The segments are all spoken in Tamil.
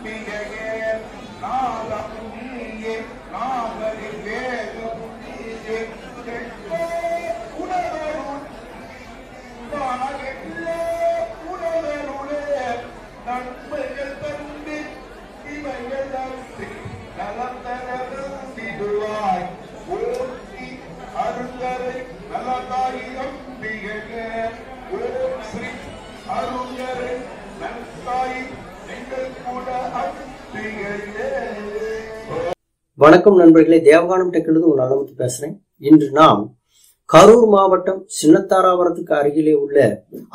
அம்பிகையே நாதம் நீயே நாமதி வேதம் நீயே எட்டே உணவருள் நாகெல்லா உணவருளே நன்மைகள் தந்து இவைகள் அன்றி நலம் தரவிடுவாய் ஓட்டி அருங்கரை நலதாயி அம்பிகையே ஓம் ஸ்ரீ அருங்கரை நல்தாயி எங்கள் கூட அம்பிகையே வணக்கம் நண்பர்களே தேவகானம் டெக்கிலிருந்து ஒரு அளவுக்கு பேசுறேன். இன்று நாம் கரூர் மாவட்டம் சின்னத்தாராபுரத்துக்கு அருகிலே உள்ள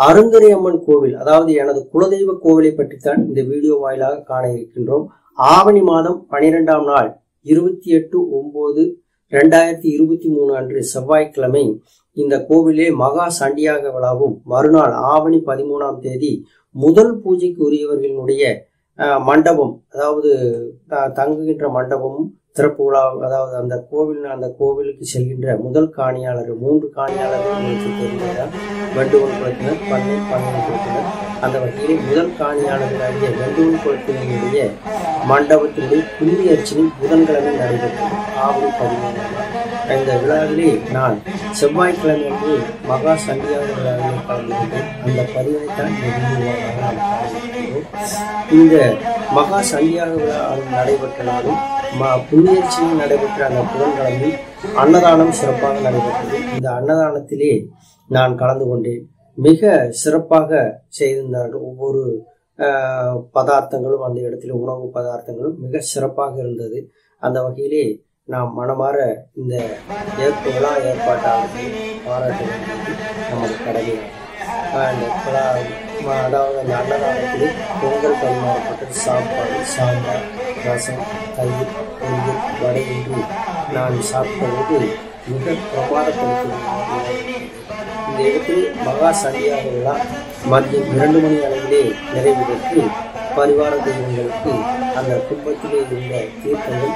அருந்தரி அம்மன் கோவில் அதாவது எனது குலதெய்வ கோவிலை பற்றித்தான் இந்த வீடியோ வாயிலாக காண இருக்கின்றோம். ஆவணி மாதம் பனிரெண்டாம் நாள் இருபத்தி எட்டு ஒன்பது ரெண்டாயிரத்தி இருபத்தி மூணு அன்று செவ்வாய்க்கிழமை இந்த கோவிலே மகா சண்டியாக விழாவும் மறுநாள் ஆவணி பதிமூணாம் தேதி முதல் பூஜைக்கு உரியவர்களினுடைய மண்டபம் அதாவது தங்குகின்ற மண்டபமும் திறப்பு விழா அதாவது அந்த கோவில் அந்த கோவிலுக்கு செல்கின்ற முதல் காணியாளர் மூன்று காணியாளர்கள் உங்களுக்கு தெரிந்ததுதான் வெண்டுவன் குளத்தினர் பண்ணை பண்ணை குளத்தினர் அந்த வகையிலே முதல் காணியாளர்களாகிய வண்டுவன் குளத்தினுடைய மண்டபத்தினுடைய புள்ளி அர்ச்சனை புதன்கிழமை நடைபெற்றது. ஆவணி பதிமூணாம் இந்த விழாவிலே நான் செவ்வாய்க்கிழமை அன்று மகா சண்டியாக கலந்து அந்த பதிவைத்தான் இந்த மகா சந்தியாக விழா நடைபெற்ற நாளும் ம- புண்ணியர்ச்சியில் நடைபெற்ற அந்த புதன்கிழமை அன்னதானம் சிறப்பாக நடைபெற்றது. இந்த அன்னதானத்திலே நான் கலந்து கொண்டேன். மிக சிறப்பாக செய்திருந்தார்கள். ஒவ்வொரு ஆஹ், பதார்த்தங்களும் அந்த இடத்துல உணவு பதார்த்தங்களும் மிக சிறப்பாக இருந்தது. அந்த வகையிலே நாம் மனமாற இந்த ஏற்பு விழா ஏற்பாட்டாளர்கள் பாராட்ட வேண்டியது நமது ஆஹ், விழா அதாவது அந்த அன்னதானத்தில் பொங்கல் பரிமாறப்பட்டது சாப்பாடு சாம்பார் ரசம் தயிர் பொங்கல் வடை என்று நான் சாப்பிட்டது மிக பிரமாதப்படுத்தி இந்த இடத்தில் மகா சரியாக விழா மதியம் இரண்டு மணி அளவிலே நிறைவு பெற்று பரிவார தெய்வங்களுக்கு அந்த கும்பத்திலே இருந்த தீர்த்தங்கள்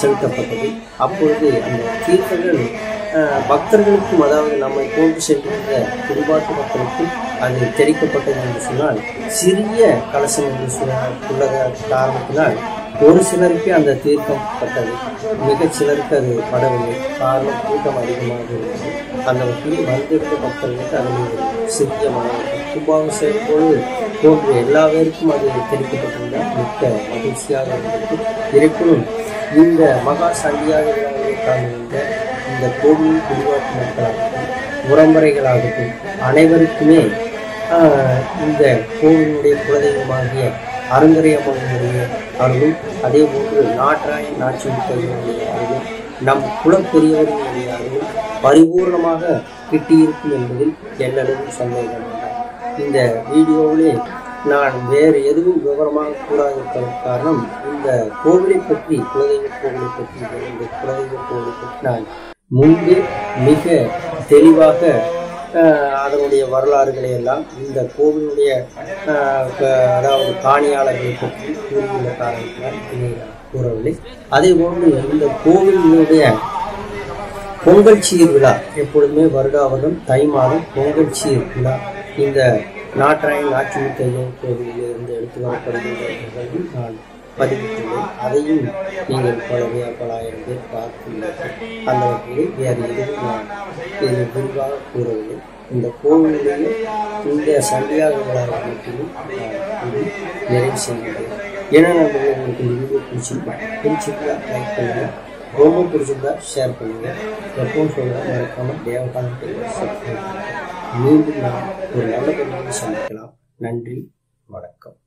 செலுத்தப்பட்டது. அப்பொழுது அந்த தீர்த்தங்கள் பக்தர்களுக்கும் அதாவது நம்மை போன்று சென்றிருந்த குடிபாட்டு மக்களுக்கும் அது தெரிவிக்கப்பட்டது என்று சொன்னால் சிறிய கலசம் என்று சொன்ன உள்ளத காரணத்தினால் ஒரு சிலருக்கு அந்த தீர்க்கம் பட்டது மிகச் சிலருக்கு அது படவில்லை. காரணம் கூட்டம் அதிகமாக இருந்தது. அந்த வகையில் வந்திருந்த மக்களுக்கு அதில் ஒரு சிறிய மனம் கும்பாபிஷேகம் போன்ற எல்லா பேருக்கும் அது தெரிவிக்கப்பட்டிருந்தால் மிக்க மகிழ்ச்சியாக இருந்தது. இருப்பினும் இந்த மகா சண்டியாக விழாவிலே இந்த கோவில் குடிவாட்டு மக்களாகட்டும் உறம்பறைகளாகட்டும் அனைவருக்குமே இந்த கோவிலுடைய குலதெய்வமாகிய அருந்தரை அம்மனுடைய அருளும் அதே போன்று நாட்டாயன் நாச்சிமுத்தையனுடைய அருளும் நம் குலப்பெரியவர்களுடைய அருளும் பரிபூர்ணமாக கிட்டியிருக்கும் என்பதில் எல்லளவும் சந்தேகம் இந்த வீடியோவிலே நான் வேறு எதுவும் விவரமாக கூறாதிருப்பதற்கு காரணம் இந்த கோவிலை பற்றி குலதெய்வ கோவிலை பற்றி இந்த குலதெய்வ கோவிலை பற்றி நான் முன்பே மிக தெளிவாக அதனுடைய வரலாறுகளை எல்லாம் இந்த கோவிலுடைய அதாவது காணியாளர்களை பற்றி கூறியுள்ள காரணத்தினால் நான் கூறவில்லை. அதே போன்று இந்த கோவிலினுடைய பொங்கல் சீர் விழா எப்பொழுதுமே வருடாவதும் தை மாதம் பொங்கல் சீர் விழா இந்த நாட்டாயன் நாச்சிமுத்தையன் கோவிலில் இருந்து எடுத்து வரப்படுகின்ற நான் பதிவிட்டுள்ளேன். அதையும் நீங்கள் பல பல ஆயிரம் பேர் பார்த்துள்ளீர்கள். அந்த வகையில் வேறு எதுவும் நான் என விரிவாக கூறவில்லை இந்த கோவிலுடைய இந்த சந்தியாகங்களாக மட்டும் நிறைவு செய்கிறேன் ஏன்னா நண்பர்களே, உங்களுக்கு வீடியோ பிடிச்சிருக்கேன் பிடிச்சிருந்தா லைக் பண்ணுங்க. ரொம்ப பிடிச்சிருந்தா ஷேர் பண்ணுங்க. எப்பவும் சொல்ல மறக்காமல் தேவகாலத்தில் சப்ஸ்கிரைப் மீண்டும் நாம் ஒரு நல்ல பதிவில் சந்திக்கலாம். நன்றி வணக்கம்.